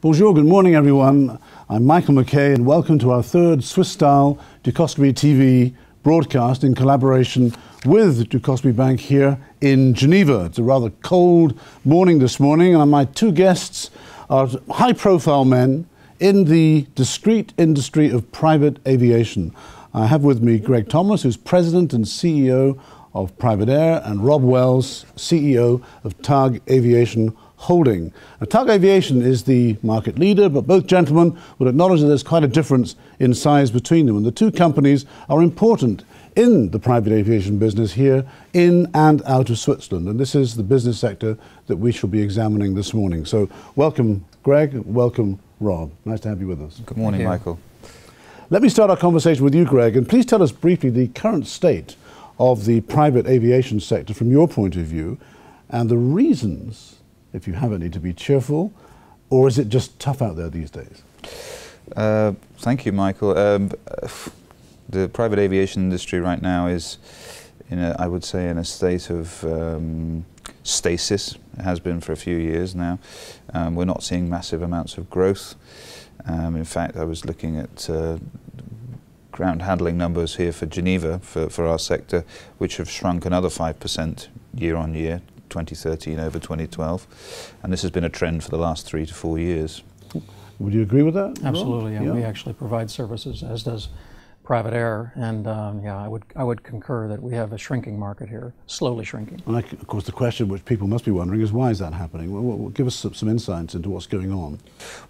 Bonjour, good morning everyone. I'm Michael McKay and welcome to our third Swiss style Dukascopy TV broadcast in collaboration with Dukascopy Bank here in Geneva. It's a rather cold morning this morning and my two guests are high profile men in the discreet industry of private aviation. I have with me Greg Thomas, who's president and CEO of PrivatAir, and Rob Wells, CEO of TAG Aviation Holding. Now, TAG Aviation is the market leader, but both gentlemen will acknowledge that there's quite a difference in size between them. And the two companies are important in the private aviation business here in and out of Switzerland. And this is the business sector that we shall be examining this morning. So, welcome, Greg. Welcome, Rob. Nice to have you with us. Good morning, Michael. Let me start our conversation with you, Greg, and please tell us briefly the current state of the private aviation sector from your point of view and the reasons if you have any, to be cheerful, or is it just tough out there these days? Uh, thank you, Michael. Um, the private aviation industry right now is, in a, I would say, in a state of um, stasis. It has been for a few years now. Um, we're not seeing massive amounts of growth. Um, in fact, I was looking at uh, ground handling numbers here for Geneva for, for our sector, which have shrunk another 5% year on year 2013 over 2012. And this has been a trend for the last three to four years. Would you agree with that? Absolutely. Yeah. We actually provide services, as does PrivatAir, and um, yeah, I would I would concur that we have a shrinking market here, slowly shrinking. And of course, the question which people must be wondering is why is that happening? Well, well, give us some, some, insights into what's going on.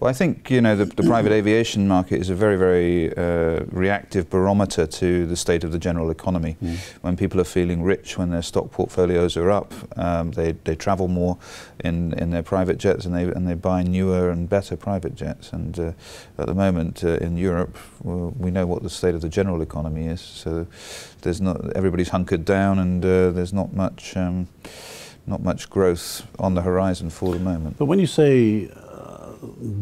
Well, I think you know the, the private aviation market is a very very uh, reactive barometer to the state of the general economy. Mm. When people are feeling rich, when their stock portfolios are up, um, they they travel more in in their private jets and they and they buy newer and better private jets. And uh, at the moment uh, in Europe, well, we know what the state of the the general economy is. So there's not everybody's hunkered down, and uh, there's not much um, not much growth on the horizon for the moment. But when you say uh,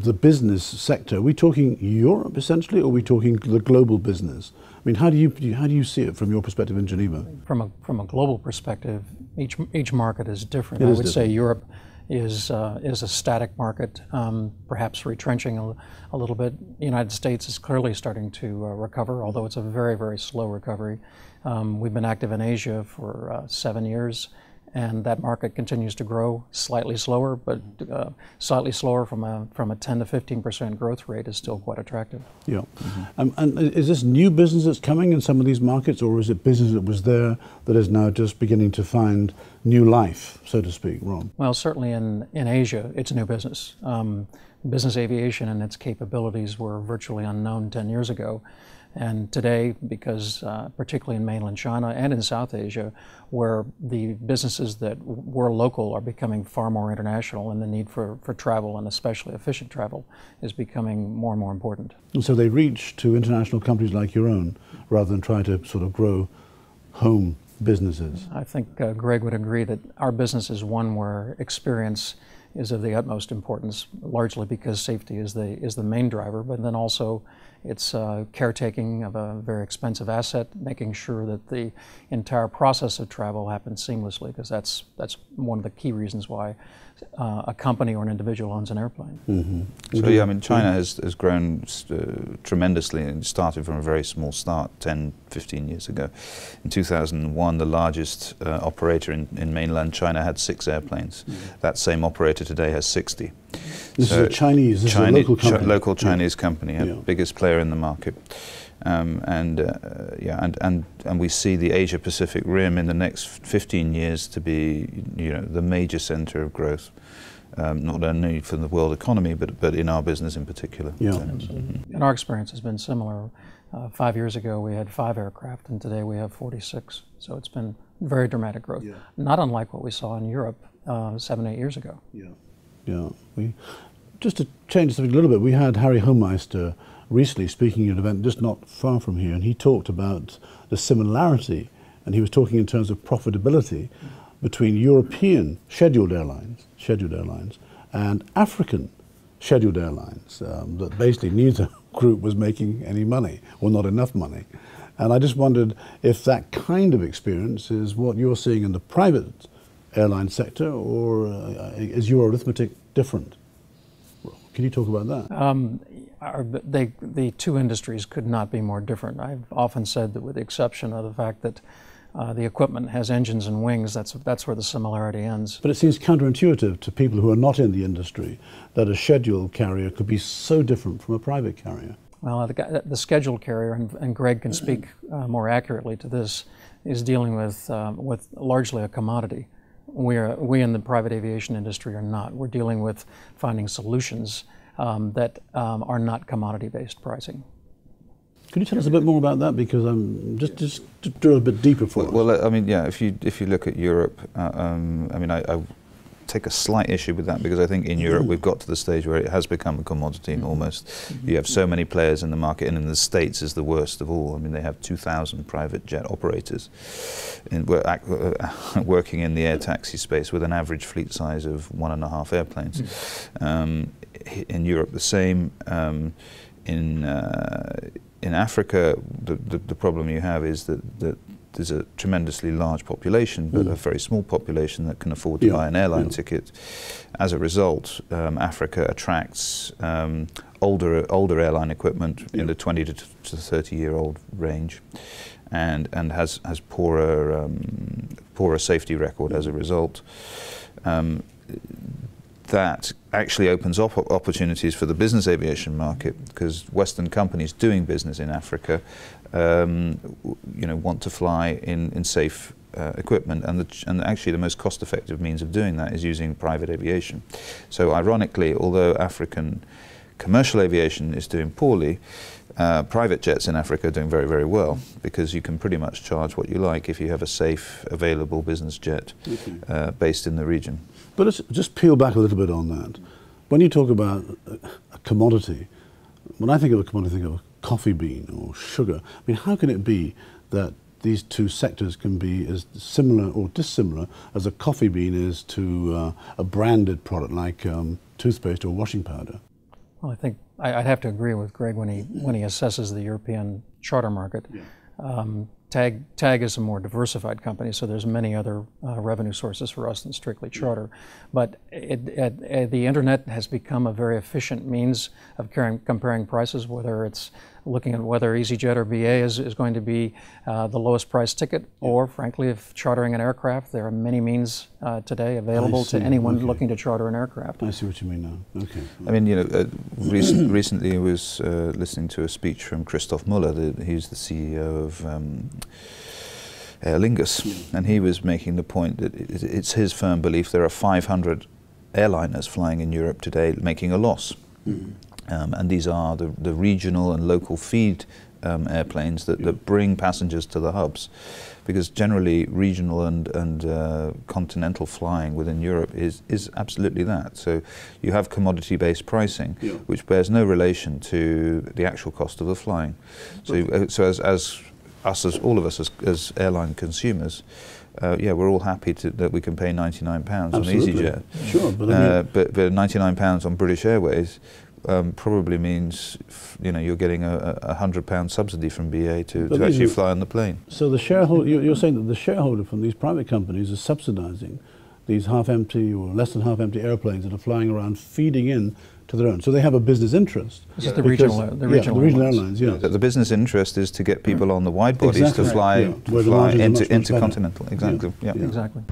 the business sector, are we talking Europe essentially, or are we talking the global business? I mean, how do you how do you see it from your perspective in Geneva? From a from a global perspective, each each market is different. It I is would different. say Europe is uh, is a static market, um, perhaps retrenching a, a, little bit. The United States is clearly starting to uh, recover, although it's a very very slow recovery. Um, we've been active in Asia for uh, seven years and that market continues to grow slightly slower, but uh, slightly slower from a from a 10 to 15 percent growth rate is still quite attractive. Yeah, mm-hmm. um, and is this new business that's coming in some of these markets, or is it business that was there that is now just beginning to find new life, so to speak? Ron. Well, certainly in in Asia, it's new business. Um, business aviation and its capabilities were virtually unknown 10 years ago. And today, because uh, particularly in mainland China and in South Asia, where the businesses that were local are becoming far more international and the need for, for travel and especially efficient travel is becoming more and more important. And so they reach to international companies like your own rather than try to sort of grow home businesses. I think uh, Greg would agree that our business is one where experience is of the utmost importance, largely because safety is the is the main driver, but then also it's uh, caretaking of a very expensive asset, making sure that the entire process of travel happens seamlessly, because that's that's one of the key reasons why uh, a company or an individual owns an airplane. Mm-hmm. So yeah, I mean, China has, has grown uh, tremendously and started from a very small start 10, 15 years ago. In 2001, the largest uh, operator in, in mainland China had six airplanes. Mm-hmm. That same operator today has 60. This so is a Chinese, this Chinese, is a local company. Ch- local Chinese yeah. company, yeah. biggest player in the market. Um, and uh, yeah, and, and and we see the Asia Pacific Rim in the next 15 years to be, you know, the major centre of growth, um, not only for the world economy, but but in our business in particular. Yeah, mm-hmm. and our experience has been similar. Uh, five years ago, we had five aircraft, and today we have 46. So it's been very dramatic growth, yeah. not unlike what we saw in Europe uh, seven, eight years ago. Yeah, yeah. We just to change subject a little bit, we had Harry Hohmeister recently speaking at an event just not far from here, and he talked about the similarity, and he was talking in terms of profitability between European scheduled airlines, scheduled airlines, and African scheduled airlines. Um, that basically neither group was making any money, or not enough money. And I just wondered if that kind of experience is what you're seeing in the private airline sector, or uh, is your arithmetic different? Can you talk about that? Um, they, the two industries could not be more different. I've often said that, with the exception of the fact that uh, the equipment has engines and wings, that's, that's where the similarity ends. But it seems counterintuitive to people who are not in the industry that a scheduled carrier could be so different from a private carrier. Well, the, the scheduled carrier, and, and Greg can speak uh, more accurately to this, is dealing with, um, with largely a commodity. We, are, we in the private aviation industry are not. We're dealing with finding solutions um, that um, are not commodity-based pricing. Could you tell us a bit more about that? Because I'm just just to drill a bit deeper for well, us. Well, I mean, yeah. If you if you look at Europe, uh, um, I mean, I, I, take a slight issue with that because I think in Europe we've got to the stage where it has become a commodity mm-hmm. almost. Mm-hmm. You have so many players in the market, and in the States is the worst of all. I mean, they have 2,000 private jet operators in, uh, working in the air taxi space with an average fleet size of one and a half airplanes. Mm. Um, in Europe, the same. Um, in uh, in Africa, the, the, the, problem you have is that, that there's a tremendously large population, but mm. a very small population that can afford to yeah. buy an airline yeah. ticket. As a result, um, Africa attracts um, older older airline equipment yeah. in the 20 to, to 30 year old range, and and has has poorer um, poorer safety record as a result. That actually opens up opportunities for the business aviation market because Western companies doing business in Africa, um, you know, want to fly in, in safe uh, equipment, and, the, and actually the most cost-effective means of doing that is using private aviation. So ironically, although African commercial aviation is doing poorly, uh, private jets in Africa are doing very, very well because you can pretty much charge what you like if you have a safe, available business jet uh, based in the region. But let's just peel back a little bit on that. When you talk about a commodity, when I think of a commodity, I think of a coffee bean or sugar. I mean, how can it be that these two sectors can be as similar or dissimilar as a coffee bean is to uh, a branded product like um, toothpaste or washing powder? Well, I think I, would have to agree with Greg when he when he assesses the European charter market. Yeah. Um, TAG, TAG is a more diversified company, so there's many other uh, revenue sources for us than strictly charter. But it, it, it, the internet has become a very efficient means of caring, comparing prices, whether it's looking at whether EasyJet or BA is, is going to be uh, the lowest price ticket, or frankly, if chartering an aircraft, there are many means uh, today available to anyone okay. looking to charter an aircraft. I see what you mean now. Okay. I mean, you know, uh, recent, recently I was uh, listening to a speech from Christoph Muller, the, he's the CEO of um, Aer Lingus, and he was making the point that it's his firm belief there are 500 airliners flying in Europe today making a loss. Mm. Um, and these are the, the regional and local feed um, airplanes that, that bring passengers to the hubs. Because generally, regional and, and uh, continental flying within Europe is, is absolutely that. So you have commodity based pricing, yeah. which bears no relation to the actual cost of the flying. So, uh, so as, as us, as all of us as, as airline consumers, uh, yeah, we're all happy to, that we can pay £99 on EasyJet. Sure, but, I mean uh, but, but £99 on British Airways um, probably means you know you're getting a, a hundred pound subsidy from BA to, to actually fly on the plane. So the shareholder, you're saying that the shareholder from these private companies is subsidising these half-empty or less than half-empty airplanes that are flying around, feeding in to their own. So they have a business interest. This yeah. is the regional, the regional, yeah, the regional airlines. Yeah. The, the, business interest is to get people on the wide bodies exactly. to fly, right. to fly into, intercontinental. Exactly. Yeah. Exactly.